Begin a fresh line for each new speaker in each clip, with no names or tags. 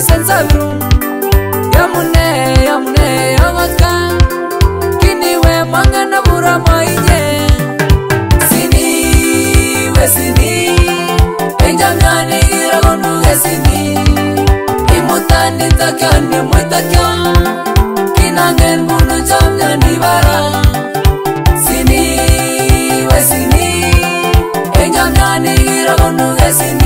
senza ru yamune yamune yavaka kiniwe manga na vura mainye siniwe sini enjamyani iragonuge sini imutani takya ni mwitakya kinangen munu jamyani vara siniwe sini enjamyani iragonuge sini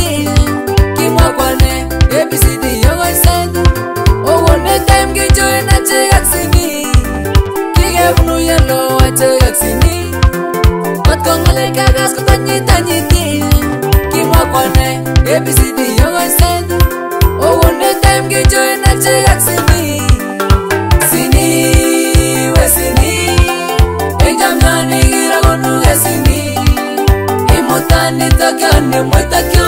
wena tekatsini kike munu yelo wa tekatsini matkongalekakaskotanyitanyiti kimakwane ebisidi yongosen owune taim kijo wena tekatsini sini we sini ejamyanikirakonuge sini imutanitokyo nemwitokyo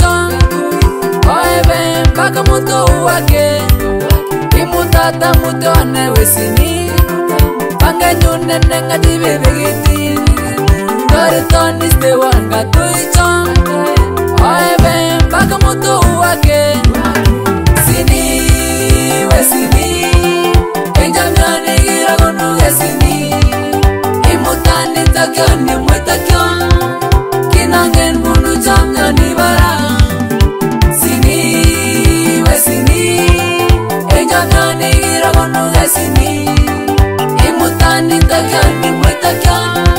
muto uwake imutata muto ane wesini pangenyu nene ngati bebegiti ndori tonisde wangatuico oebe 我跟你回